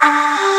Ah.